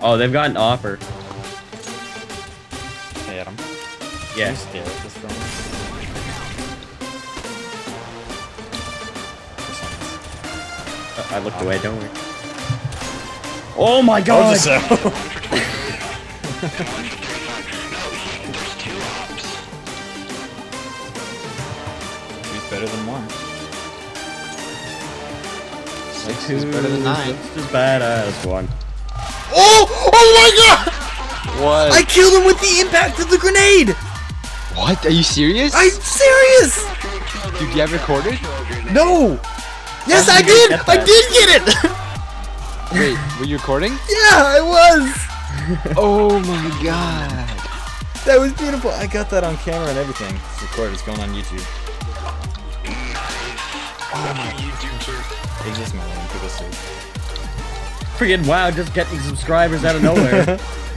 Oh, they've got an offer. Hey, Adam. Yeah. Stare at this film. Oh, I looked oh. away, don't worry. Oh my god! Oh, so. Two's better than one. Six is better than nine. Just as bad as one. Oh! Oh my god! What? I killed him with the impact of the grenade! what? Are you serious? I'm serious! Dude, you have recorded? No! Yes, I did you did! get I did get it! Wait, were you recording? yeah, I was! oh my god. That was beautiful. I got that on camera and everything. It's recorded. It's going on YouTube. Oh it just million people see. Freaking wow, just getting subscribers out of nowhere.